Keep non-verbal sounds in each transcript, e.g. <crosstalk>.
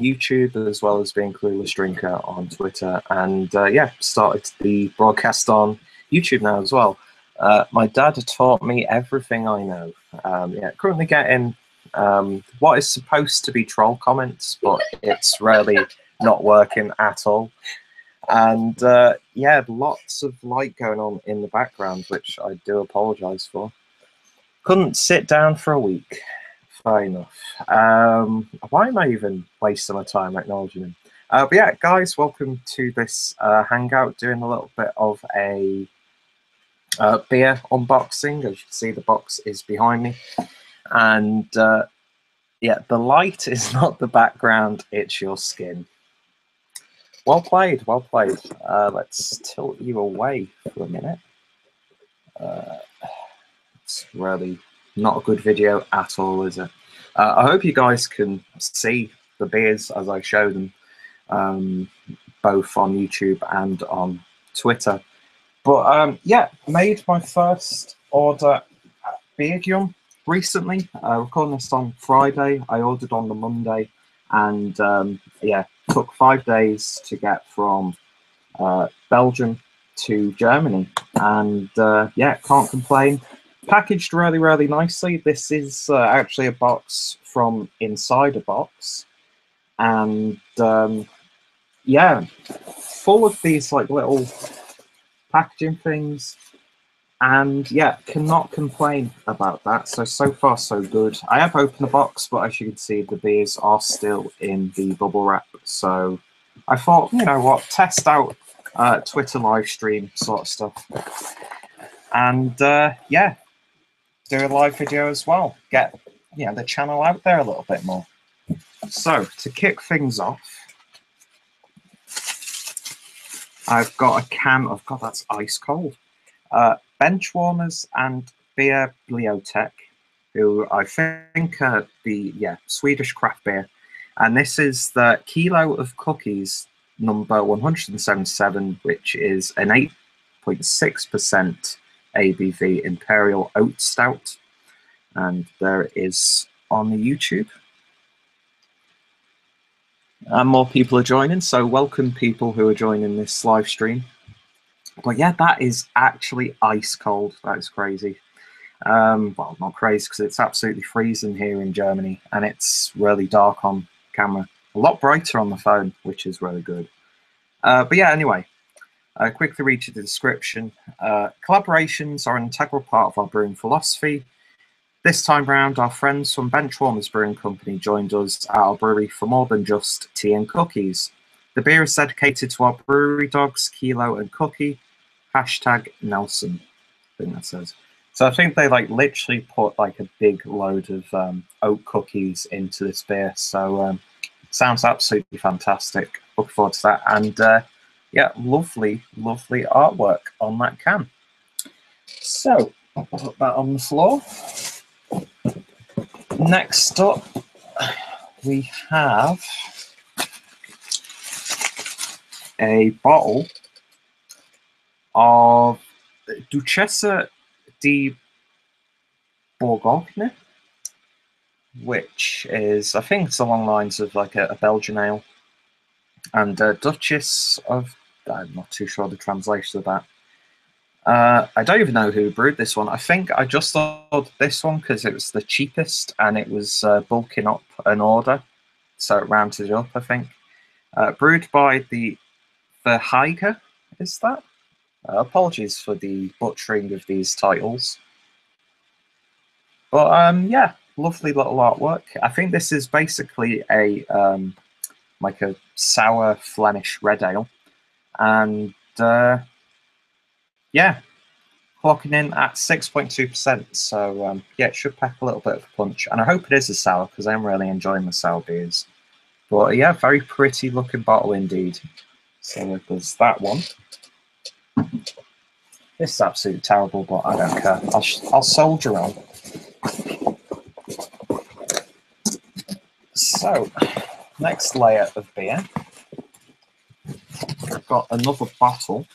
YouTube as well as being Clueless Drinker on Twitter, and uh, yeah, started the broadcast on YouTube now as well. Uh, my dad taught me everything I know. Um, yeah, currently getting um, what is supposed to be troll comments, but it's really not working at all. And uh, yeah, lots of light going on in the background, which I do apologise for. Couldn't sit down for a week. Fair enough. Um, why am I even wasting my time acknowledging him? Uh, but yeah, guys, welcome to this uh, hangout. Doing a little bit of a uh, beer unboxing. As you can see, the box is behind me, and uh, yeah, the light <laughs> is not the background; it's your skin. Well played, well played. Uh, let's tilt you away for a minute. Uh, it's really not a good video at all, is it? Uh, I hope you guys can see the beers as I show them, um, both on YouTube and on Twitter. But um, yeah, made my first order at recently. Uh, recording this on Friday. I ordered on the Monday, and um, yeah, took five days to get from uh, Belgium to Germany, and uh, yeah, can't complain packaged really, really nicely. This is uh, actually a box from inside a box, and um, yeah, full of these like little packaging things. And yeah, cannot complain about that. So so far so good. I have opened the box, but as you can see, the beers are still in the bubble wrap. So I thought, you know what, test out uh, Twitter live stream sort of stuff. And uh, yeah, do a live video as well. Get you know the channel out there a little bit more. So to kick things off, I've got a can of God, that's ice cold. Uh, bench warmers and beer Bibliotech, who I think are the yeah Swedish craft beer, and this is the kilo of cookies number 177, which is an 8.6 percent ABV Imperial Oat Stout. And there is on the YouTube. And more people are joining, so welcome people who are joining this live stream. But yeah, that is actually ice cold. That is crazy. Um, well, not crazy because it's absolutely freezing here in Germany and it's really dark on camera. A lot brighter on the phone, which is really good. Uh, but yeah, anyway, uh, quickly read you the description. Uh, collaborations are an integral part of our brewing philosophy. This time round, our friends from Benchwarmers Brewing Company joined us at our brewery for more than just tea and cookies. The beer is dedicated to our brewery dogs, Kilo and Cookie. Hashtag Nelson. I think that says. So I think they like literally put like a big load of um, oat cookies into this beer. So um, sounds absolutely fantastic. Looking forward to that. And uh, yeah, lovely, lovely artwork on that can. So I'll put that on the floor. Next up, we have a bottle of Duchesse de Bourgogne, which is, I think it's along lines of like a, a Belgian ale, and uh, Duchess of I'm not too sure the translation of that. Uh, I don't even know who brewed this one. I think I just ordered this one because it was the cheapest and it was uh, bulking up an order, so it rounded up. I think uh, brewed by the the Higer. Is that? Uh, apologies for the butchering of these titles, but um, yeah, lovely little artwork. I think this is basically a um, like a sour Flemish red ale and uh, yeah, clocking in at 6.2%. So um, yeah, it should pack a little bit of a punch. And I hope it is a sour because I'm really enjoying the sour beers. But yeah, very pretty looking bottle indeed. So there's that one. This is absolutely terrible, but I don't care. I'll, I'll soldier on. So, next layer of beer. I've got another bottle.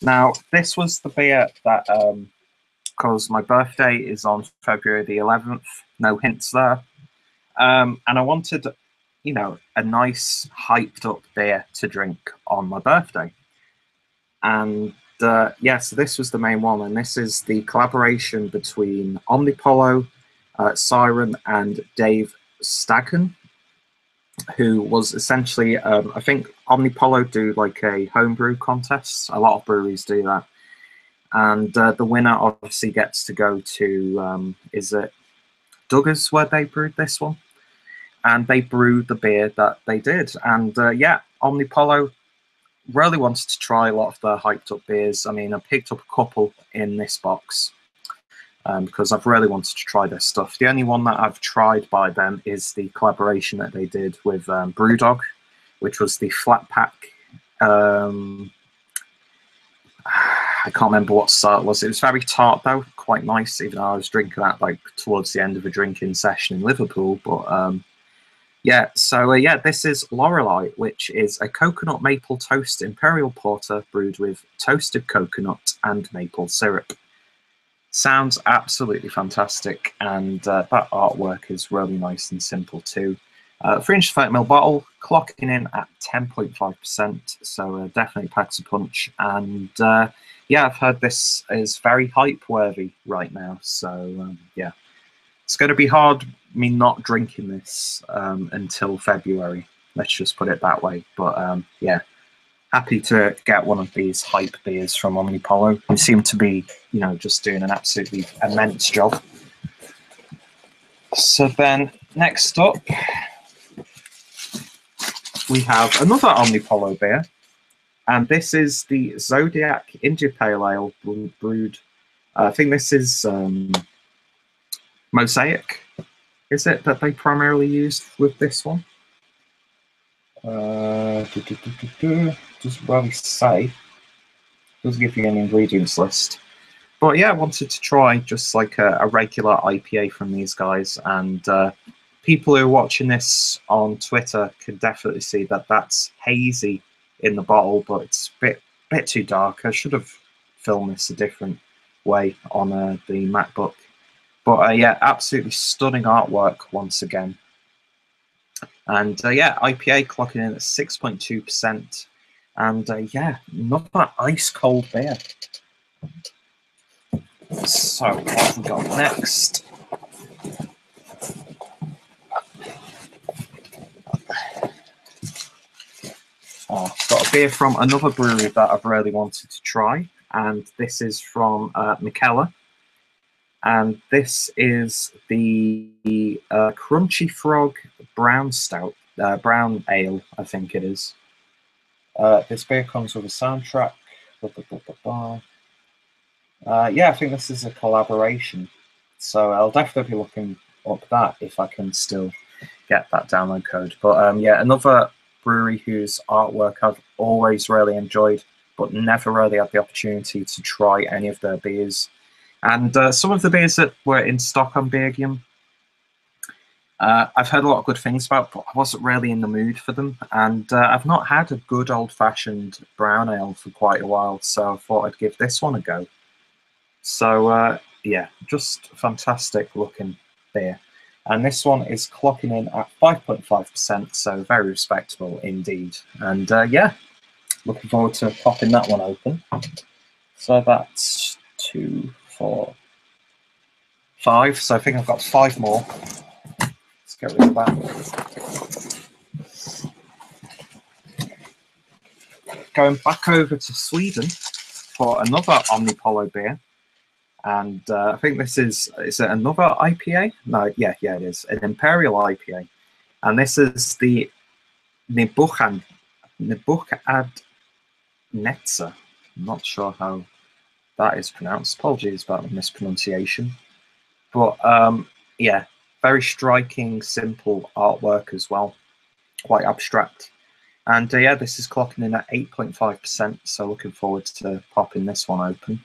Now, this was the beer that, because um, my birthday is on February the 11th, no hints there. Um, and I wanted, you know, a nice hyped up beer to drink on my birthday. And uh, yeah, so this was the main one, and this is the collaboration between Omnipollo, uh, Siren, and Dave Stacken, who was essentially, um, I think Omnipollo do like a homebrew contest. A lot of breweries do that, and uh, the winner obviously gets to go to um, is it Dugges where they brewed this one, and they brewed the beer that they did, and uh, yeah, Omnipollo really wanted to try a lot of the hyped up beers. I mean, I picked up a couple in this box um, because I've really wanted to try their stuff. The only one that I've tried by them is the collaboration that they did with um, Brewdog, which was the flat pack. Um, I can't remember what style it was. It was very tart though, quite nice. Even though I was drinking that like towards the end of a drinking session in Liverpool, but um, yeah, so uh, yeah, this is Lorelei, which is a coconut maple toast imperial porter brewed with toasted coconut and maple syrup. Sounds absolutely fantastic, and uh, that artwork is really nice and simple too. Uh, 330 ml bottle, clocking in at 10.5%, so uh, definitely packs a punch. And uh, yeah, I've heard this is very hype worthy right now, so um, yeah, it's going to be hard me not drinking this um, until February. Let's just put it that way. But um, yeah, happy to get one of these hype beers from Omnipollo. They seem to be, you know, just doing an absolutely immense job. So then, next up, we have another Omnipollo beer, and this is the Zodiac India Pale Ale brewed. Uh, I think this is um, Mosaic, is it, that they primarily used with this one? Uh, do, do, do, doesn't really say. Doesn't give you an ingredients list. But yeah, I wanted to try just like a, a regular IPA from these guys. And uh, people who are watching this on Twitter can definitely see that that's hazy in the bottle, but it's a bit, bit too dark. I should have filmed this a different way on uh, the MacBook. But uh, yeah, absolutely stunning artwork once again. And uh, yeah, IPA clocking in at 6.2%. And uh, yeah, not that ice cold beer. So, what have we got next? Oh, got a beer from another brewery that I've really wanted to try, and this is from uh, and this is the uh, Crunchy Frog Brown Stout, uh, Brown Ale, I think it is. Uh, this beer comes with a soundtrack. Blah, blah, blah, uh, yeah, I think this is a collaboration. So I'll definitely be looking up that if I can still get that download code. But um, yeah, another brewery whose artwork I've always really enjoyed, but never really had the opportunity to try any of their beers. And uh, some of the beers that were in stock on Beergium, uh, I've heard a lot of good things about, but I wasn't really in the mood for them. And uh, I've not had a good old fashioned brown ale for quite a while, so I thought I'd give this one a go. So, uh, yeah, just fantastic looking beer. And this one is clocking in at 5.5%, so very respectable indeed. And uh, yeah, looking forward to popping that one open. So that's two, four, five. So I think I've got five more. Going back over to Sweden for another Omnipollo beer. And uh, I think this is, is it another IPA? No, yeah, yeah, it is. An Imperial IPA. And this is the Nebuchad, Nebuchad. I'm not sure how that is pronounced. Apologies about the mispronunciation. But um, yeah, very striking, simple artwork as well. Quite abstract. And uh, yeah, this is clocking in at 8.5%. So looking forward to popping this one open.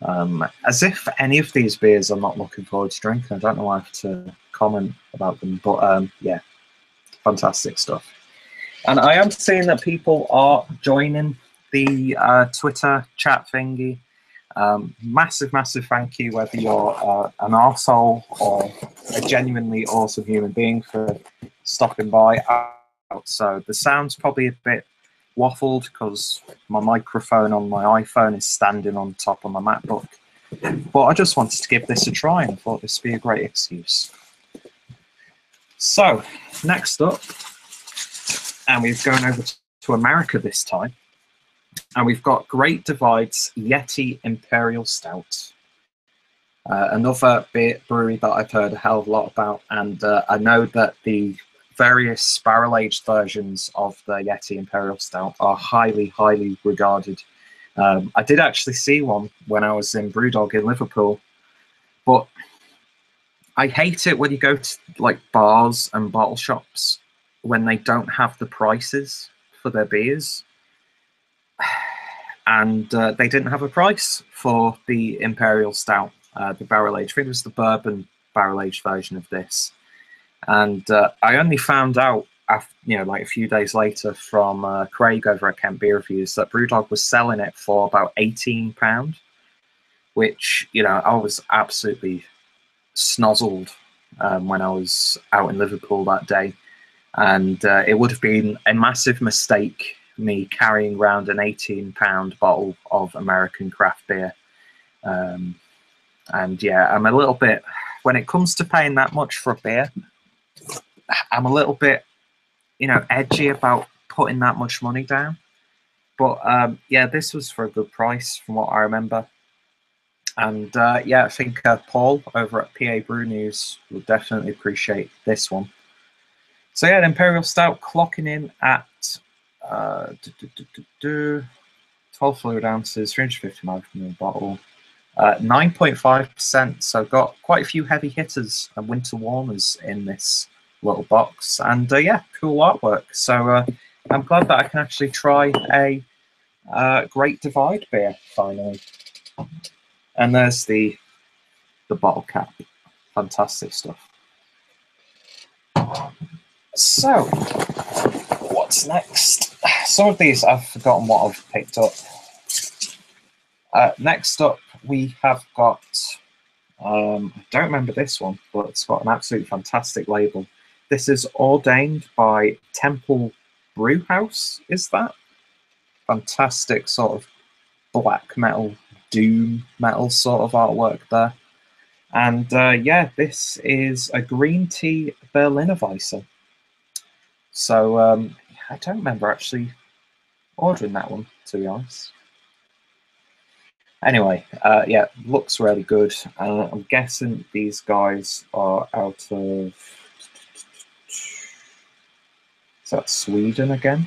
Um, as if any of these beers I'm not looking forward to drinking. I don't know why I have to comment about them. But um, yeah, fantastic stuff. And I am seeing that people are joining the uh, Twitter chat thingy Um, massive, massive thank you, whether you're uh, an arsehole or a genuinely awesome human being for stopping by. So the sound's probably a bit waffled because my microphone on my iPhone is standing on top of my MacBook. But I just wanted to give this a try and thought this would be a great excuse. So, next up, and we've gone over to America this time, and we've got Great Divide's Yeti Imperial Stout. Uh, another beer brewery that I've heard a hell of a lot about, and uh, I know that the various barrel aged versions of the Yeti Imperial Stout are highly, highly regarded. Um, I did actually see one when I was in Brewdog in Liverpool, but I hate it when you go to like bars and bottle shops when they don't have the prices for their beers. And uh, they didn't have a price for the Imperial Stout, uh, the barrel aged. I think it was the bourbon barrel aged version of this. And uh, I only found out, after, you know, like a few days later from uh, Craig over at Kent Beer Reviews that Brewdog was selling it for about eighteen pound, which you know I was absolutely snozzled um, when I was out in Liverpool that day, and uh, it would have been a massive mistake me carrying around an eighteen pound bottle of American craft beer. Um, and yeah, I'm a little bit when it comes to paying that much for a beer. I'm a little bit, you know, edgy about putting that much money down. But um, yeah, this was for a good price from what I remember. And uh, yeah, I think uh, Paul over at PA Brew News will definitely appreciate this one. So yeah, the Imperial Stout clocking in at uh, 12 fluid ounces, 350 ml bottle. Uh, 9.5%, so I've got quite a few heavy hitters and winter warmers in this little box. And uh, yeah, cool artwork. So uh, I'm glad that I can actually try a uh, Great Divide beer finally. And there's the the bottle cap. Fantastic stuff. So, what's next? <sighs> Some of these I've forgotten what I've picked up. Uh, next up, we have got. Um, I don't remember this one, but it's got an absolutely fantastic label. This is ordained by Temple Brewhouse. Is that fantastic sort of black metal, doom metal sort of artwork there? And uh, yeah, this is a green tea Berliner Weisse. So um, I don't remember actually ordering that one, to be honest. Anyway, uh, yeah, looks really good. Uh, I'm guessing these guys are out of Is that Sweden again?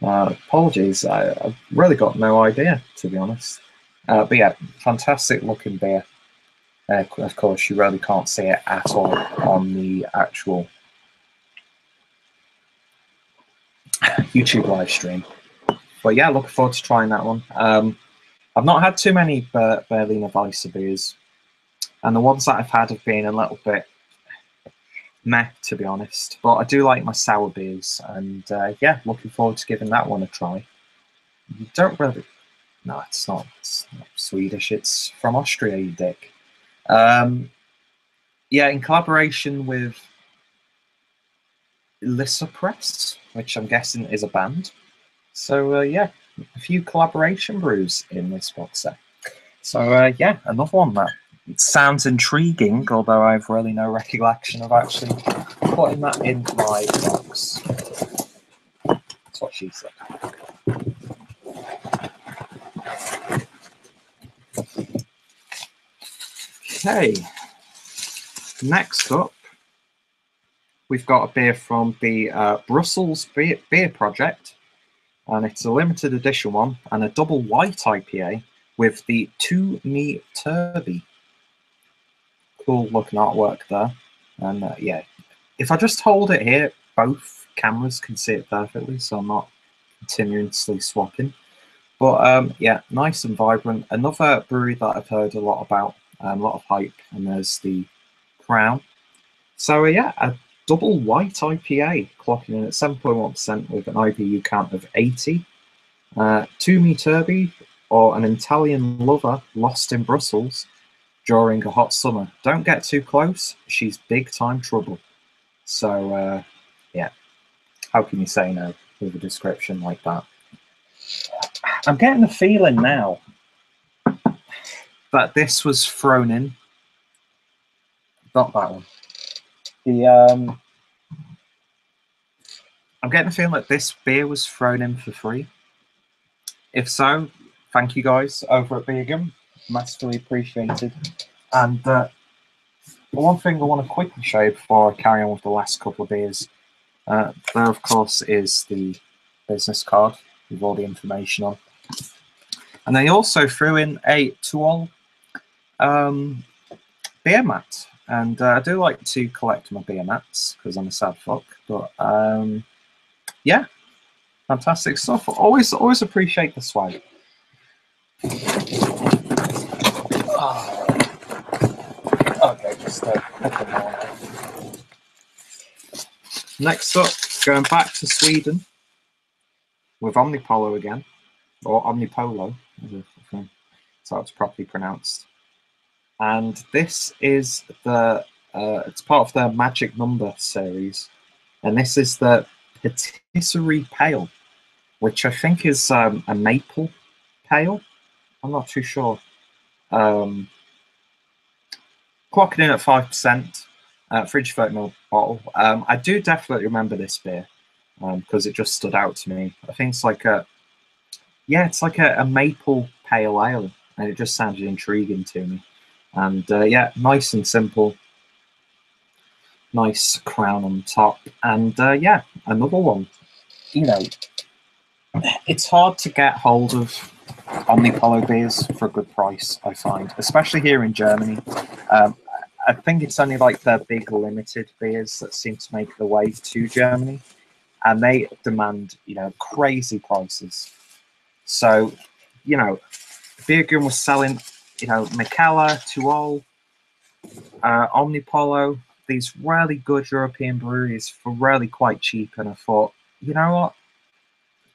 Uh, apologies, I, have really got no idea, to be honest. Uh, but yeah, fantastic looking beer. Uh, of course, you really can't see it at all on the actual YouTube live stream. But yeah, looking forward to trying that one. Um, I've not had too many Ber- Berliner Weisse beers, and the ones that I've had have been a little bit meh, to be honest. But I do like my sour beers, and uh, yeah, looking forward to giving that one a try. You don't really. No, it's not. It's not Swedish. It's from Austria, you dick. Um, yeah, in collaboration with Lissa Press, which I'm guessing is a band. So uh, yeah, a few collaboration brews in this box set. So uh, yeah, another one that sounds intriguing, although I have really no recollection of actually putting that in my box. That's what she said. Okay. Next up, we've got a beer from the uh, Brussels beer, beer Project, and it's a limited edition one and a double white IPA with the two Me Turby cool looking artwork there. And uh, yeah, if I just hold it here, both cameras can see it perfectly, so I'm not continuously swapping. But um, yeah, nice and vibrant. Another brewery that I've heard a lot about, um, a lot of hype, and there's the Crown. So uh, yeah, a double white IPA clocking in at 7.1% with an IBU count of 80. Uh, To Me Turby or an Italian lover lost in Brussels during a hot summer. Don't get too close. She's big time trouble. So, uh, yeah, how can you say no with a description like that? I'm getting the feeling now that this was thrown in. Not that one. The um, I'm getting the feeling that this beer was thrown in for free. If so, thank you guys over at Beergium. Massively appreciated. And uh, one thing I want to quickly show before I carry on with the last couple of beers, uh, there of course is the business card with all the information on. And they also threw in a To Øl um, beer mat. And uh, I do like to collect my mats because I'm a sad fuck. But um, yeah, fantastic stuff. Always, always appreciate the swag. Oh. Okay, uh, Next up, going back to Sweden with Omnipollo again, or Omnipollo, that's how it's properly pronounced. And this is the, uh, it's part of the Magic Number series, and this is the Patisserie Pale, which I think is um, a maple pale. I'm not too sure. Um, clocking in at 5%, uh, fridge 30 ml bottle. Um, I do definitely remember this beer because um, it just stood out to me. I think it's like a, yeah, it's like a, a maple pale ale, and it just sounded intriguing to me. And uh, yeah, nice and simple. Nice crown on top. And uh, yeah, another one. You know, it's hard to get hold of Omnipollo beers for a good price, I find, especially here in Germany. Um, I think it's only like the big limited beers that seem to make the way to Germany, and they demand you know crazy prices. So, you know, Beergium was selling you know Mikkeller, To Øl, uh, Omnipollo, these really good European breweries for really quite cheap, and I thought, you know what,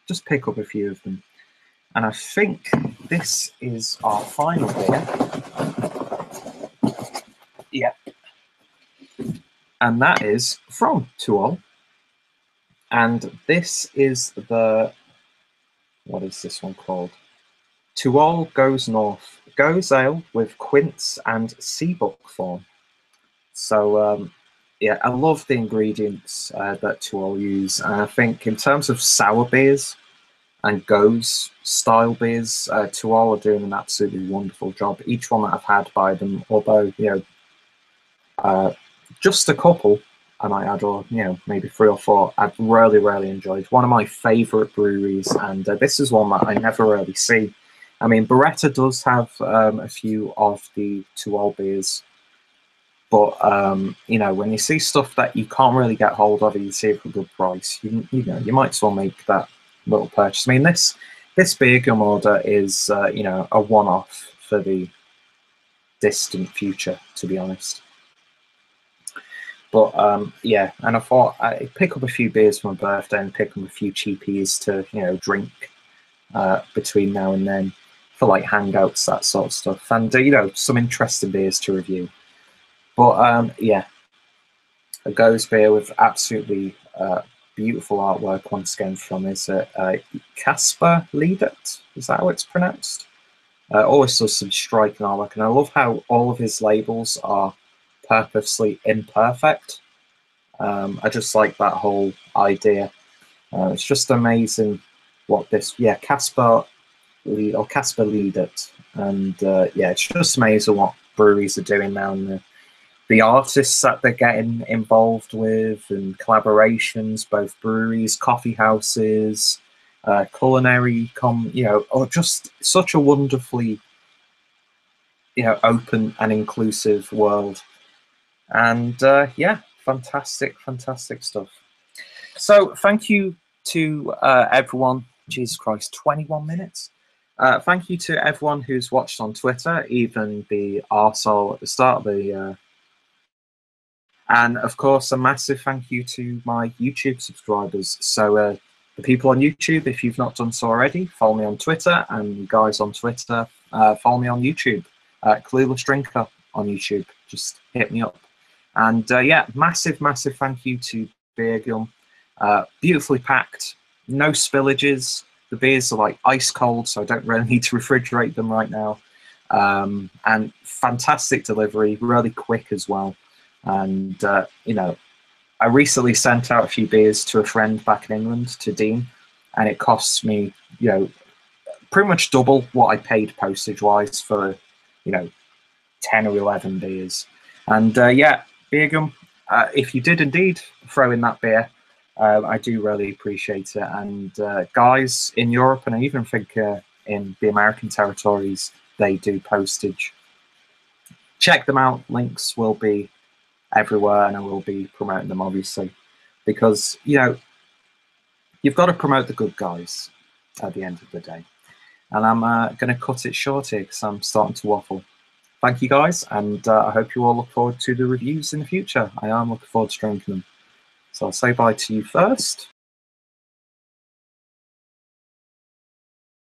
just pick up a few of them. And I think this is our final beer. Yeah. And that is from To Øl. And this is the, what is this one called? To Øl Goes North. Gose Ale with quince and sea buckthorn. So, um, yeah, I love the ingredients uh, that To Øl use. And I think in terms of sour beers and goes style beers, uh, To Øl are doing an absolutely wonderful job. Each one that I've had by them, although, you know, uh, just a couple, and I might add, or you know, maybe three or four. I've really, really enjoyed. One of my favourite breweries, and uh, this is one that I never really see. I mean, Beretta does have um, a few of the To Øl beers, but um, you know, when you see stuff that you can't really get hold of, you see it for a good price, you, you know, you might as well make that little purchase. I mean, this this Beergium order is uh, you know a one-off for the distant future, to be honest. But um, yeah, and I thought I'd pick up a few beers for my birthday and pick up a few cheapies to you know drink uh, between now and then for like hangouts, that sort of stuff, and uh, you know some interesting beers to review. But um, yeah, a Gose beer with absolutely uh, beautiful artwork once again from is it uh, Kasper Ledet? Is that how it's pronounced? Uh, always does some striking artwork, and I love how all of his labels are purposely imperfect. Um, I just like that whole idea. Uh, it's just amazing what this, yeah, Kasper lead or Kasper lead it, and uh, yeah, it's just amazing what breweries are doing now and the, the artists that they're getting involved with and collaborations, both breweries, coffee houses, uh, culinary, com, you know, or just such a wonderfully, you know, open and inclusive world. And uh, yeah, fantastic, fantastic stuff. So thank you to uh, everyone. Jesus Christ, 21 minutes. Uh, thank you to everyone who's watched on Twitter, even the arsehole at the start of the. Uh, and of course, a massive thank you to my YouTube subscribers. So, uh, the people on YouTube, if you've not done so already, follow me on Twitter, and guys on Twitter, uh, follow me on YouTube, uh, Clueless Drinker on YouTube. Just hit me up. And uh, yeah, massive, massive thank you to Beergium. Uh, beautifully packed, no spillages. The beers are like ice cold, so I don't really need to refrigerate them right now. Um, and fantastic delivery, really quick as well. And uh, you know, I recently sent out a few beers to a friend back in England, to Dean, and it costs me, you know, pretty much double what I paid postage wise for, you know, 10 or 11 beers. And uh, yeah, Beergium, uh, if you did indeed throw in that beer, uh, I do really appreciate it. And uh, guys in Europe, and I even think uh, in the American territories, they do postage. Check them out. Links will be everywhere, and I will be promoting them obviously, because you know you've got to promote the good guys at the end of the day. And I'm uh, going to cut it short here because I'm starting to waffle. Thank you guys, and uh, I hope you all look forward to the reviews in the future. I am looking forward to drinking them. So I'll say bye to you first.